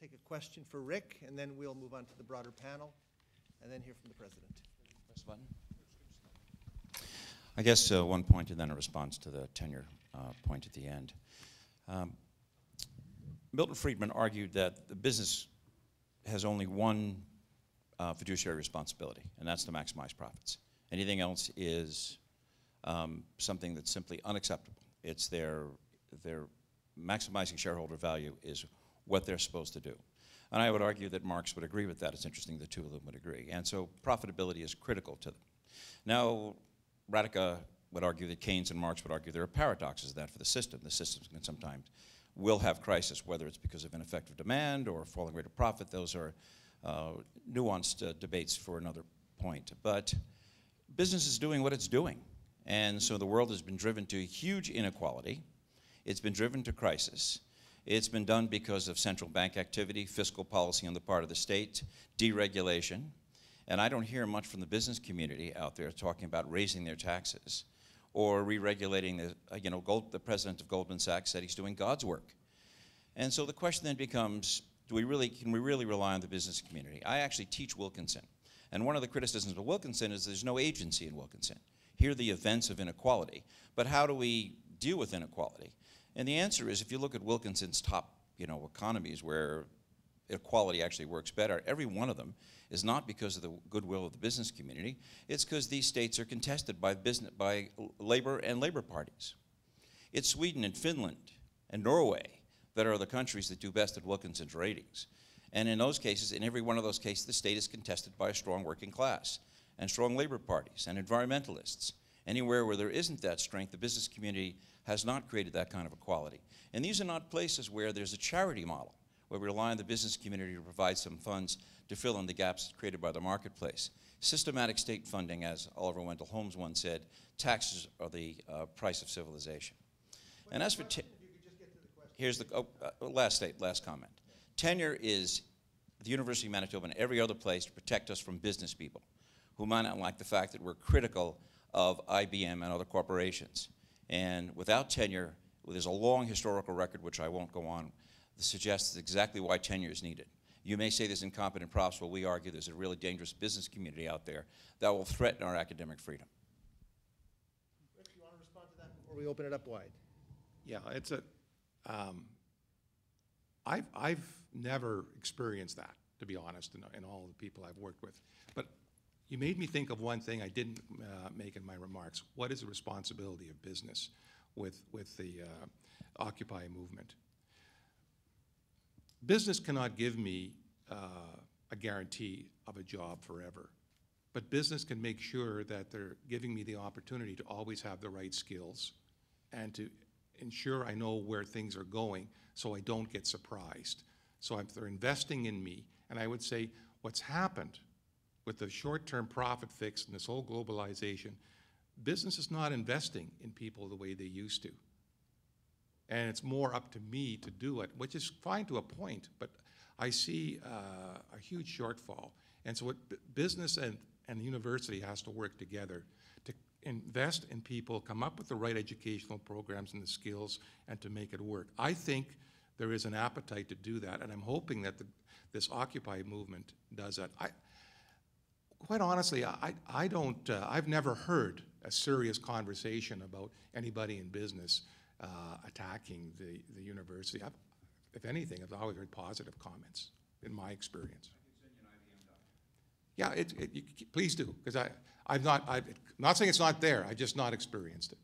take a question for Rick, and then we'll move on to the broader panel, and then hear from the president. Press button. I guess uh, one point and then a response to the tenure uh, point at the end. Um, Milton Friedman argued that the business has only one uh, fiduciary responsibility, and that's to maximize profits. Anything else is um, something that's simply unacceptable. It's their, their maximizing shareholder value is what they're supposed to do. And I would argue that Marx would agree with that. It's interesting the two of them would agree. And so profitability is critical to them. Now, Radica would argue that Keynes and Marx would argue there are paradoxes that for the system. The system can sometimes will have crisis, whether it's because of ineffective demand or falling rate of profit. Those are uh, nuanced uh, debates for another point. But business is doing what it's doing. And so the world has been driven to huge inequality. It's been driven to crisis. It's been done because of central bank activity, fiscal policy on the part of the state, deregulation. And I don't hear much from the business community out there talking about raising their taxes or re-regulating the, you know, Gold, the president of Goldman Sachs said he's doing God's work. And so the question then becomes, do we really, can we really rely on the business community? I actually teach Wilkinson. And one of the criticisms of Wilkinson is there's no agency in Wilkinson. Here are the events of inequality. But how do we deal with inequality? And the answer is if you look at Wilkinson's top you know, economies where equality actually works better, every one of them is not because of the goodwill of the business community. It's because these states are contested by, business, by labor and labor parties. It's Sweden and Finland and Norway that are the countries that do best at Wilkinson's ratings. And in those cases, in every one of those cases, the state is contested by a strong working class and strong labor parties and environmentalists. Anywhere where there isn't that strength, the business community has not created that kind of equality. And these are not places where there's a charity model, where we rely on the business community to provide some funds to fill in the gaps created by the marketplace. Systematic state funding, as Oliver Wendell Holmes once said, taxes are the uh, price of civilization. And as for here's the oh, uh, last state, last comment. Tenure is the University of Manitoba and every other place to protect us from business people who might not like the fact that we're critical of IBM and other corporations. And without tenure, there's a long historical record, which I won't go on, that suggests exactly why tenure is needed. You may say there's incompetent profs, well, we argue there's a really dangerous business community out there that will threaten our academic freedom. Rick, you want to respond to that before we open it up wide? Yeah, it's a, um, I've, I've never experienced that, to be honest, in, in all the people I've worked with. But you made me think of one thing I didn't uh, make in my remarks. What is the responsibility of business with, with the uh, Occupy movement? Business cannot give me uh, a guarantee of a job forever, but business can make sure that they're giving me the opportunity to always have the right skills and to ensure I know where things are going so I don't get surprised. So if they're investing in me, and I would say what's happened with the short-term profit fix and this whole globalization, business is not investing in people the way they used to and it's more up to me to do it, which is fine to a point, but I see uh, a huge shortfall. And so what business and, and the university has to work together to invest in people, come up with the right educational programs and the skills, and to make it work. I think there is an appetite to do that, and I'm hoping that the, this Occupy movement does that. I, quite honestly, I, I don't, uh, I've never heard a serious conversation about anybody in business uh, attacking the, the university. I've, if anything, I've always heard positive comments in my experience. Yeah, it, it, you, please do, because I, I've not, I'm not saying it's not there, I've just not experienced it.